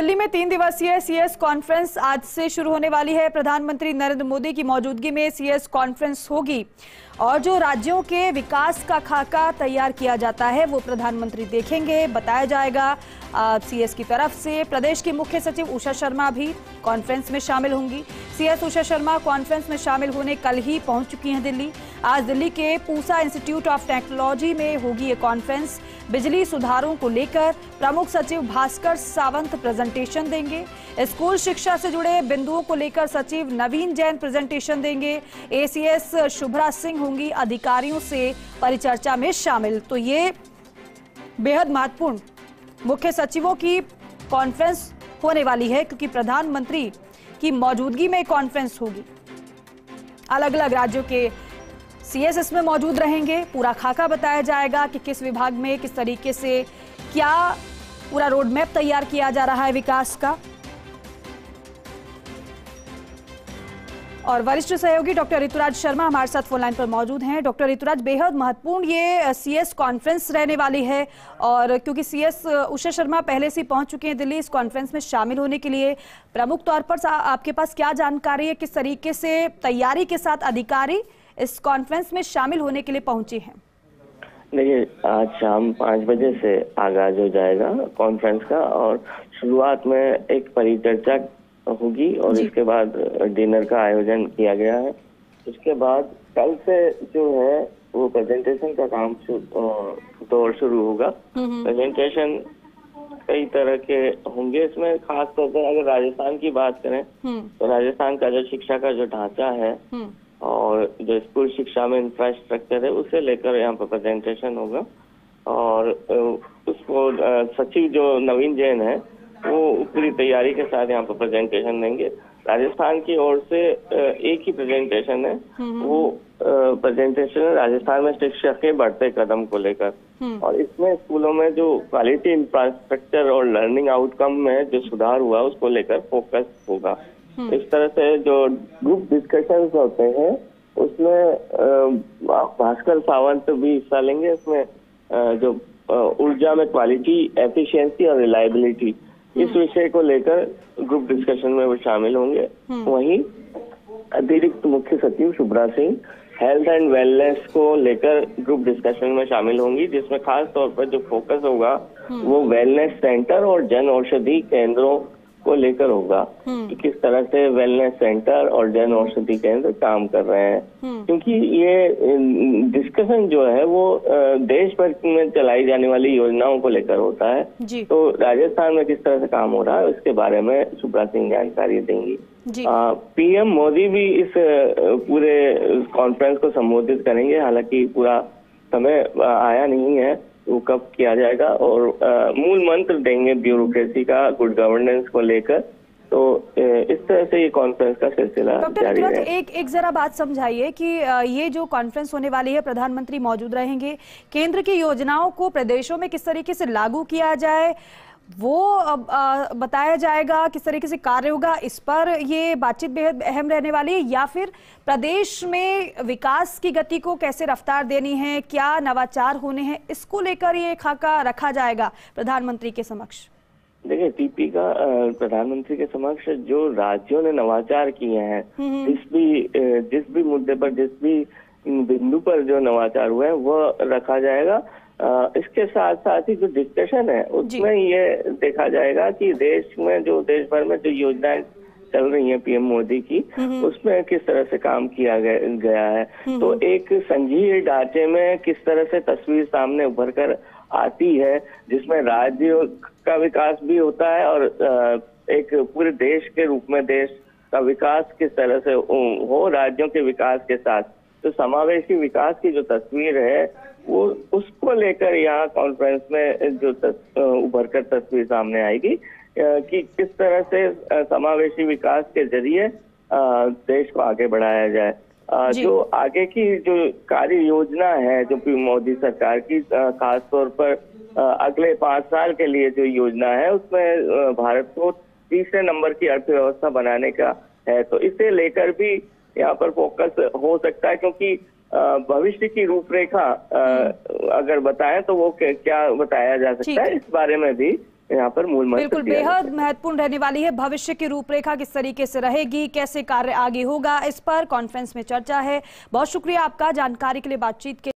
दिल्ली में तीन दिवसीय सीएस कॉन्फ्रेंस आज से शुरू होने वाली है। प्रधानमंत्री नरेंद्र मोदी की मौजूदगी में सीएस कॉन्फ्रेंस होगी और जो राज्यों के विकास का खाका तैयार किया जाता है, वो प्रधानमंत्री देखेंगे। बताया जाएगा सीएस की तरफ़ से। प्रदेश की मुख्य सचिव उषा शर्मा भी कॉन्फ्रेंस में शामिल होंगी। सीएस उषा शर्मा कॉन्फ्रेंस में शामिल होने कल ही पहुँच चुकी हैं दिल्ली। आज दिल्ली के पूसा इंस्टीट्यूट ऑफ़ टेक्नोलॉजी में होगी ये कॉन्फ्रेंस बिजली सुधारों को लेकर प्रमुख सचिव भास्कर सावंत प्रेजेंटेशन देंगे। स्कूल शिक्षा से जुड़े बिंदुओं को लेकर सचिव नवीन जैन प्रेजेंटेशन देंगे। एसीएस शुभ्रा सिंह होंगी, अधिकारियों से परिचर्चा में शामिल। तो ये बेहद महत्वपूर्ण मुख्य सचिवों की कॉन्फ्रेंस होने वाली है, क्योंकि प्रधानमंत्री की मौजूदगी में कॉन्फ्रेंस होगी। अलग अलग राज्यों के सीएस इसमें मौजूद रहेंगे। पूरा खाका बताया जाएगा कि किस विभाग में किस तरीके से क्या पूरा रोड मैप तैयार किया जा रहा है विकास का। और वरिष्ठ सहयोगी डॉक्टर ऋतुराज शर्मा हमारे साथ फोनलाइन पर मौजूद हैं। डॉक्टर ऋतुराज, बेहद महत्वपूर्ण ये सीएस कॉन्फ्रेंस रहने वाली है। और क्योंकि सीएस उषा शर्मा पहले से पहुँच चुके हैं दिल्ली, इस कॉन्फ्रेंस में शामिल होने के लिए। प्रमुख तौर पर आपके पास क्या जानकारी है? किस तरीके से तैयारी के साथ अधिकारी इस कॉन्फ्रेंस में शामिल होने के लिए पहुँचे हैं। देखिए आज शाम पाँच बजे से आगाज़ हो जाएगा कॉन्फ्रेंस का और शुरुआत में एक परिचर्चा होगी और इसके बाद डिनर का आयोजन किया गया है। उसके बाद कल से जो है वो प्रेजेंटेशन का काम दौर शुरू होगा। प्रेजेंटेशन कई तरह के होंगे। इसमें खास तौर पर अगर राजस्थान की बात करें हम्म। तो राजस्थान का जो शिक्षा का जो ढांचा है हम्म। और जो स्कूल शिक्षा में इंफ्रास्ट्रक्चर है उसे लेकर यहाँ पर प्रेजेंटेशन होगा और उसको सचिव जो नवीन जैन है वो पूरी तैयारी के साथ यहाँ पर प्रेजेंटेशन देंगे राजस्थान की ओर से एक ही प्रेजेंटेशन है हम्म। वो प्रेजेंटेशन है राजस्थान में शिक्षा के बढ़ते कदम को लेकर हम्म। और इसमें स्कूलों में जो क्वालिटी इंफ्रास्ट्रक्चर और लर्निंग आउटकम में जो सुधार हुआ उसको लेकर फोकस होगा हम्म। इस तरह से जो ग्रुप डिस्कशन होते हैं उसमें भास्कर सावंत भी हिस्सा लेंगे उसमें जो ऊर्जा में क्वालिटी एफिशिएंसी और रिलायबिलिटी इस हम्म। विषय को लेकर ग्रुप डिस्कशन में वो शामिल होंगे हम्म। वहीं अतिरिक्त मुख्य सचिव Shubhra Singh health and wellness को लेकर ग्रुप डिस्कशन में शामिल होंगी जिसमें खास तौर पर जो फोकस होगा हम्म। वो वेलनेस सेंटर और जन औषधि केंद्रों को लेकर होगा हम्म। कि किस तरह से वेलनेस सेंटर और जन औषधि केंद्र काम कर रहे हैं। हम्म। क्योंकि ये डिस्कशन जो है वो देश भर में चलाई जाने वाली योजनाओं को लेकर होता है। तो राजस्थान में किस तरह से काम हो रहा है इसके बारे में सुब्रा सिंह जानकारी देंगी। पीएम मोदी भी इस पूरे कॉन्फ्रेंस को संबोधित करेंगे। हालाँकि पूरा समय आया नहीं है। वो कब किया जाएगा और आ, मूल मंत्र देंगे ब्यूरोक्रेसी का गुड गवर्नेंस को लेकर। तो इस तरह से ये कॉन्फ्रेंस का सिलसिला जारी है एक एक जरा बात समझाइए कि ये जो कॉन्फ्रेंस होने वाली है प्रधानमंत्री मौजूद रहेंगे। केंद्र की योजनाओं को प्रदेशों में किस तरीके से लागू किया जाए? वो अब बताया जाएगा किस तरीके से कार्य होगा इस पर ये बातचीत बेहद अहम रहने वाली है। या फिर प्रदेश में विकास की गति को कैसे रफ्तार देनी है क्या नवाचार होने हैं इसको लेकर ये खाका रखा जाएगा प्रधानमंत्री के समक्ष। देखिए टीपी का प्रधानमंत्री के समक्ष जो राज्यों ने नवाचार किए हैं हम्म, हम्म। जिस भी जिस भी मुद्दे पर जिस भी बिंदु पर जो नवाचार हुए हैं वह रखा जाएगा। इसके साथ साथ ही जो डिस्कशन है उसमें ये देखा जाएगा कि देश में जो देश भर में जो योजनाएँ चल रही है पीएम मोदी की उसमें किस तरह से काम किया गया है? तो एक संघीय ढांचे में किस तरह से तस्वीर सामने उभर कर आती है जिसमें राज्य का विकास भी होता है और एक पूरे देश के रूप में देश का विकास किस तरह से हो राज्यों के विकास के साथ। तो समावेशी विकास की जो तस्वीर है वो उसको लेकर यहाँ कॉन्फ्रेंस में जो उभर कर तस्वीर सामने आएगी कि किस तरह से समावेशी विकास के ज़रिए देश को आगे बढ़ाया जाए। जो। आगे की जो कार्य योजना है जो मोदी सरकार की खास तौर पर अगले पाँच साल के लिए जो योजना है उसमें भारत को तीसरे नंबर की अर्थव्यवस्था बनाने का है। तो इसे लेकर भी यहाँ पर फोकस हो सकता है क्योंकि भविष्य की रूपरेखा अगर बताएँ तो वो क्या बताया जा सकता है? इस बारे में भी यहाँ पर मूल बिल्कुल। बेहद महत्वपूर्ण रहने वाली है। भविष्य की रूपरेखा किस तरीके से रहेगी कैसे कार्य आगे होगा इस पर कॉन्फ्रेंस में चर्चा है। बहुत शुक्रिया आपका जानकारी के लिए बातचीत के